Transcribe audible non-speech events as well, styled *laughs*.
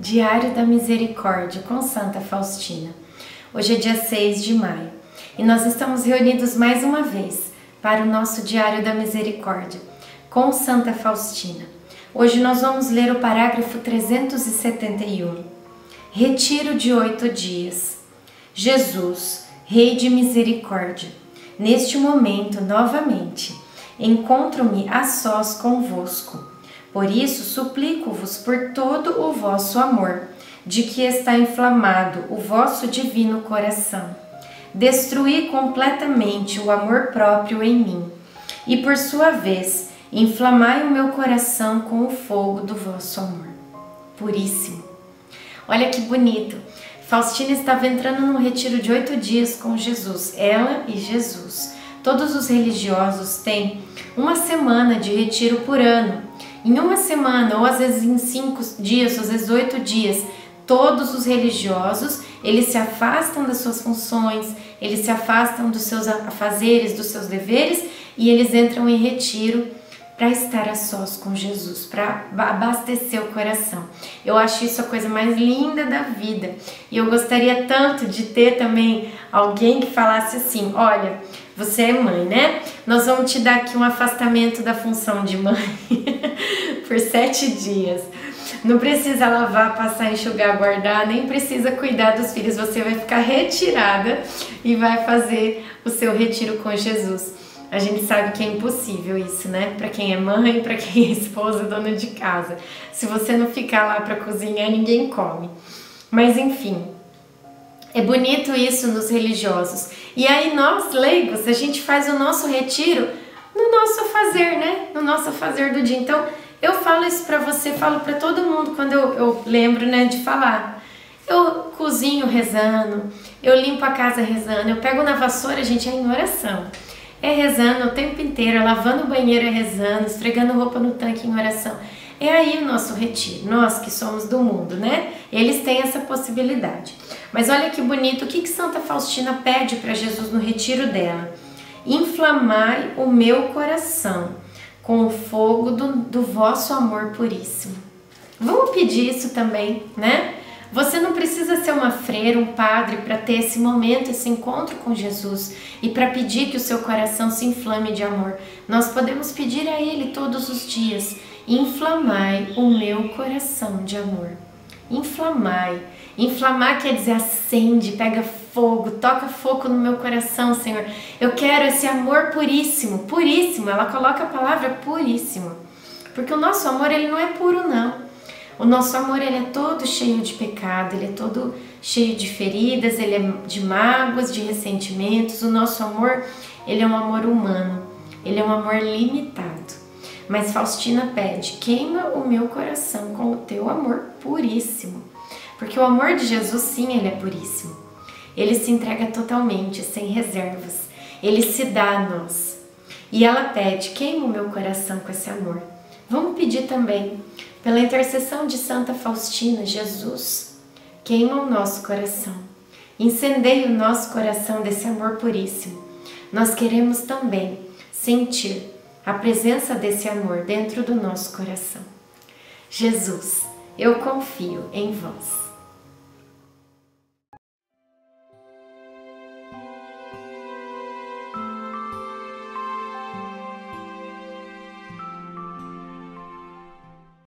Diário da Misericórdia com Santa Faustina. Hoje é dia 6 de maio e nós estamos reunidos mais uma vez para o nosso Diário da Misericórdia com Santa Faustina. Hoje nós vamos ler o parágrafo 371. Retiro de oito dias. Jesus, Rei de Misericórdia, neste momento, novamente, encontro-me a sós convosco por isso, suplico-vos por todo o vosso amor, de que está inflamado o vosso divino coração. Destruí completamente o amor próprio em mim, e por sua vez, inflamai o meu coração com o fogo do vosso amor. Puríssimo. Olha que bonito. Faustina estava entrando num retiro de oito dias com Jesus, ela e Jesus. Todos os religiosos têm uma semana de retiro por ano em uma semana, ou às vezes em cinco dias, ou às vezes oito dias, todos os religiosos, eles se afastam das suas funções, eles se afastam dos seus afazeres, dos seus deveres e eles entram em retiro para estar a sós com Jesus, para abastecer o coração. Eu acho isso a coisa mais linda da vida. E eu gostaria tanto de ter também alguém que falasse assim: olha, você é mãe, né? Nós vamos te dar aqui um afastamento da função de mãe *laughs* por sete dias. Não precisa lavar, passar, enxugar, guardar, nem precisa cuidar dos filhos. Você vai ficar retirada e vai fazer o seu retiro com Jesus. A gente sabe que é impossível isso, né? Para quem é mãe, para quem é esposa, dona de casa. Se você não ficar lá para cozinhar, ninguém come. Mas enfim, é bonito isso nos religiosos. E aí nós, leigos, a gente faz o nosso retiro no nosso fazer, né? No nosso fazer do dia. Então, eu falo isso para você, falo para todo mundo quando eu, eu lembro, né, de falar. Eu cozinho rezando, eu limpo a casa rezando, eu pego na vassoura, gente, é em oração. É rezando o tempo inteiro, é lavando o banheiro é rezando, esfregando roupa no tanque em oração. É aí o nosso retiro, nós que somos do mundo, né? Eles têm essa possibilidade. Mas olha que bonito, o que, que Santa Faustina pede para Jesus no retiro dela? Inflamai o meu coração com o fogo do, do vosso amor puríssimo. Vamos pedir isso também, né? Você não precisa ser uma freira, um padre para ter esse momento, esse encontro com Jesus e para pedir que o seu coração se inflame de amor. Nós podemos pedir a Ele todos os dias: inflamai o meu coração de amor. Inflamai. Inflamar quer dizer acende, pega fogo, toca fogo no meu coração, Senhor. Eu quero esse amor puríssimo, puríssimo. Ela coloca a palavra puríssimo. Porque o nosso amor, ele não é puro, não. O nosso amor ele é todo cheio de pecado, ele é todo cheio de feridas, ele é de mágoas, de ressentimentos. O nosso amor, ele é um amor humano, ele é um amor limitado. Mas Faustina pede: queima o meu coração com o teu amor puríssimo. Porque o amor de Jesus, sim, ele é puríssimo. Ele se entrega totalmente, sem reservas. Ele se dá a nós. E ela pede: queima o meu coração com esse amor. Vamos pedir também pela intercessão de Santa Faustina, Jesus, queima o nosso coração. Incendeie o nosso coração desse amor puríssimo. Nós queremos também sentir a presença desse amor dentro do nosso coração. Jesus, eu confio em vós.